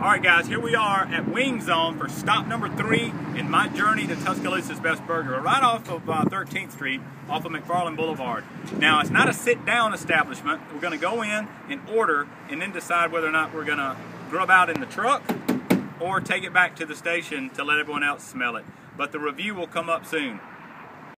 All right, guys, here we are at Wing Zone for stop number three in my journey to Tuscaloosa's Best Burger. We're right off of uh, 13th Street, off of McFarland Boulevard. Now, it's not a sit-down establishment. We're going to go in and order and then decide whether or not we're going to grub out in the truck or take it back to the station to let everyone else smell it. But the review will come up soon.